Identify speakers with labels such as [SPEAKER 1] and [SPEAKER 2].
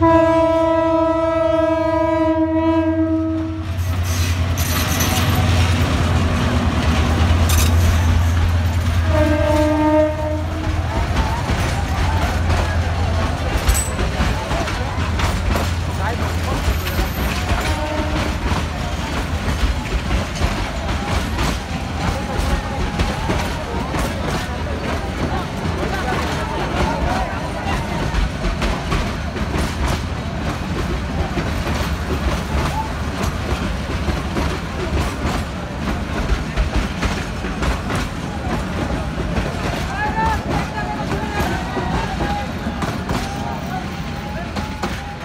[SPEAKER 1] Hey.